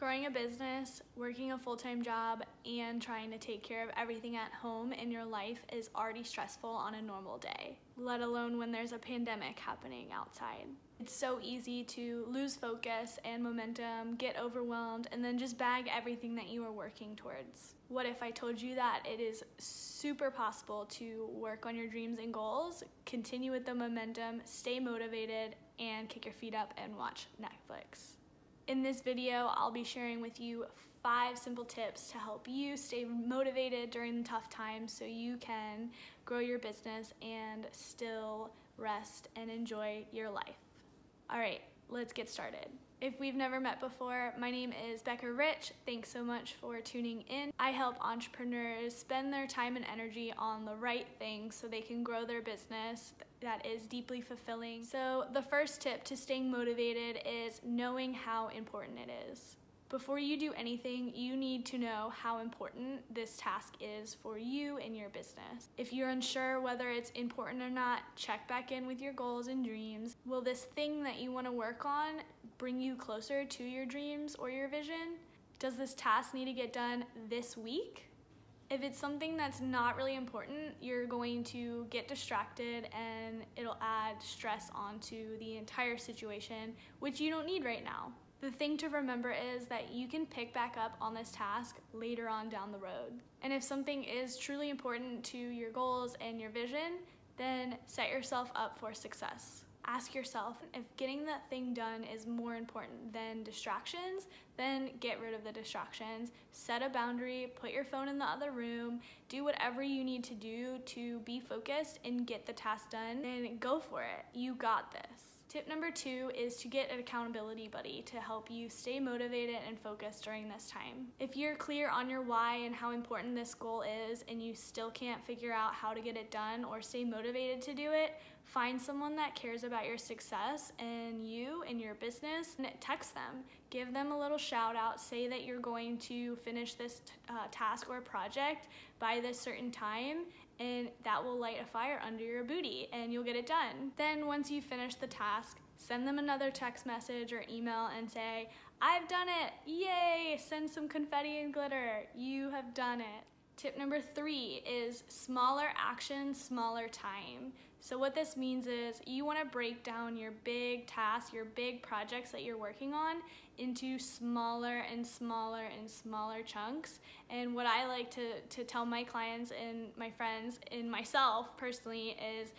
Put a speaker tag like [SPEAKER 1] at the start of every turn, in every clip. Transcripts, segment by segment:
[SPEAKER 1] Growing a business, working a full time job, and trying to take care of everything at home in your life is already stressful on a normal day, let alone when there's a pandemic happening outside. It's so easy to lose focus and momentum, get overwhelmed, and then just bag everything that you are working towards. What if I told you that it is super possible to work on your dreams and goals, continue with the momentum, stay motivated, and kick your feet up and watch Netflix? In this video, I'll be sharing with you five simple tips to help you stay motivated during tough times so you can grow your business and still rest and enjoy your life. All right, let's get started. If we've never met before, my name is Becca Rich. Thanks so much for tuning in. I help entrepreneurs spend their time and energy on the right things so they can grow their business that is deeply fulfilling. So, the first tip to staying motivated is knowing how important it is. Before you do anything, you need to know how important this task is for you and your business. If you're unsure whether it's important or not, check back in with your goals and dreams. Will this thing that you want to work on bring you closer to your dreams or your vision? Does this task need to get done this week? If it's something that's not really important, you're going to get distracted and it'll add stress onto the entire situation, which you don't need right now. The thing to remember is that you can pick back up on this task later on down the road. And if something is truly important to your goals and your vision, then set yourself up for success. Ask yourself if getting that thing done is more important than distractions, then get rid of the distractions. Set a boundary, put your phone in the other room, do whatever you need to do to be focused and get the task done, and go for it. You got this. Tip number two is to get an accountability buddy to help you stay motivated and focused during this time. If you're clear on your why and how important this goal is and you still can't figure out how to get it done or stay motivated to do it, find someone that cares about your success and you and your business and text them. Give them a little shout out. Say that you're going to finish this uh, task or project by this certain time and that will light a fire under your booty and you'll get it done. Then once you finish the task, send them another text message or email and say, I've done it, yay, send some confetti and glitter, you have done it. Tip number three is smaller action, smaller time. So what this means is you wanna break down your big tasks, your big projects that you're working on into smaller and smaller and smaller chunks. And what I like to, to tell my clients and my friends and myself personally is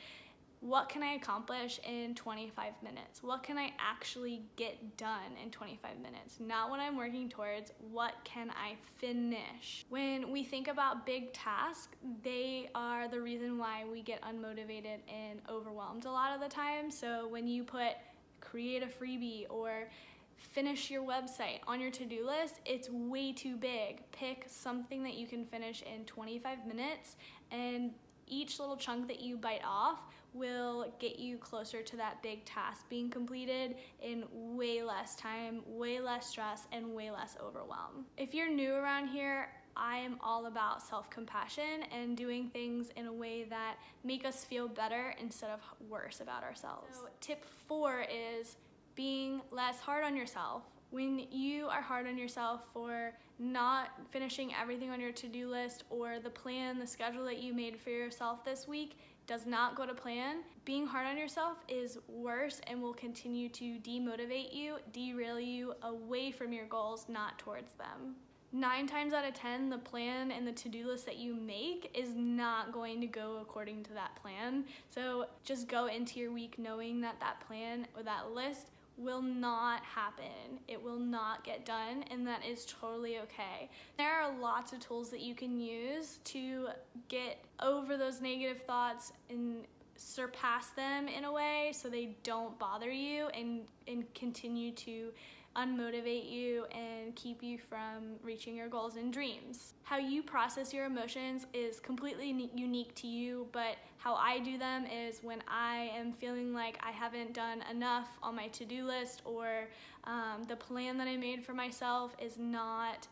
[SPEAKER 1] what can I accomplish in 25 minutes? What can I actually get done in 25 minutes? Not what I'm working towards, what can I finish? When we think about big tasks, they are the reason why we get unmotivated and overwhelmed a lot of the time. So when you put create a freebie or finish your website on your to-do list, it's way too big. Pick something that you can finish in 25 minutes and each little chunk that you bite off will get you closer to that big task being completed in way less time, way less stress, and way less overwhelm. If you're new around here, I am all about self-compassion and doing things in a way that make us feel better instead of worse about ourselves. So tip four is being less hard on yourself. When you are hard on yourself for not finishing everything on your to-do list or the plan, the schedule that you made for yourself this week, does not go to plan, being hard on yourself is worse and will continue to demotivate you, derail you away from your goals, not towards them. Nine times out of 10, the plan and the to do list that you make is not going to go according to that plan. So just go into your week knowing that that plan or that list will not happen. It will not get done, and that is totally okay. There are lots of tools that you can use to get over those negative thoughts and surpass them in a way so they don't bother you and, and continue to unmotivate you and keep you from reaching your goals and dreams. How you process your emotions is completely unique to you, but how I do them is when I am feeling like I haven't done enough on my to do list or um, the plan that I made for myself is not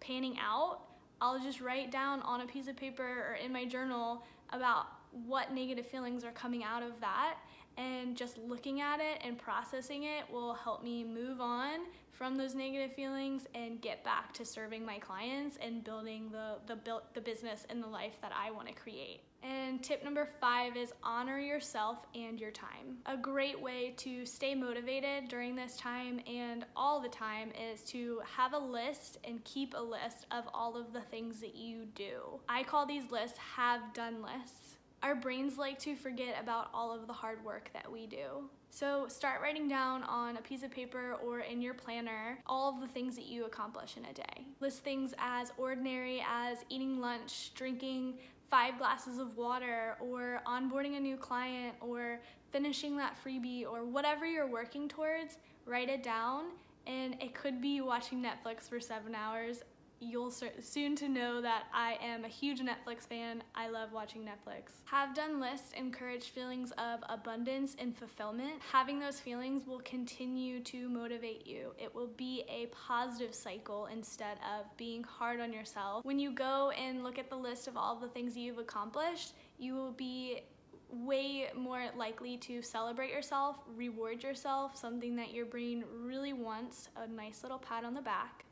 [SPEAKER 1] panning out. I'll just write down on a piece of paper or in my journal about what negative feelings are coming out of that and just looking at it and processing it will help me move on from those negative feelings and get back to serving my clients and building the the, build, the business and the life that I want to create. And tip number five is honor yourself and your time. A great way to stay motivated during this time and all the time is to have a list and keep a list of all of the things that you do. I call these lists have done lists. Our brains like to forget about all of the hard work that we do. So start writing down on a piece of paper or in your planner all of the things that you accomplish in a day. List things as ordinary as eating lunch, drinking five glasses of water, or onboarding a new client, or finishing that freebie, or whatever you're working towards, write it down. And it could be watching Netflix for seven hours you'll soon to know that I am a huge Netflix fan. I love watching Netflix. Have done lists encourage feelings of abundance and fulfillment. Having those feelings will continue to motivate you. It will be a positive cycle instead of being hard on yourself. When you go and look at the list of all the things you've accomplished, you will be way more likely to celebrate yourself, reward yourself, something that your brain really wants, a nice little pat on the back.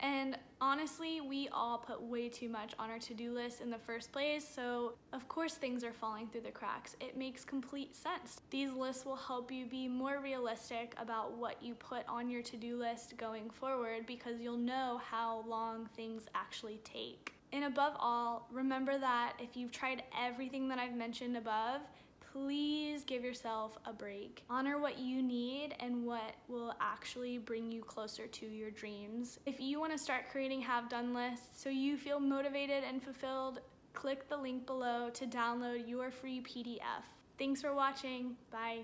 [SPEAKER 1] And honestly, we all put way too much on our to do list in the first place, so of course things are falling through the cracks. It makes complete sense. These lists will help you be more realistic about what you put on your to do list going forward because you'll know how long things actually take. And above all, remember that if you've tried everything that I've mentioned above, please give yourself a break. Honor what you need and what will actually bring you closer to your dreams. If you want to start creating have done lists so you feel motivated and fulfilled, click the link below to download your free PDF. Thanks for watching. Bye.